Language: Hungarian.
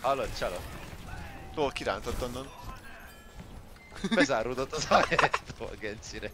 Hallod, csalod. Ó, kirántott onnan. Bezáródott az ajtó a Gencire.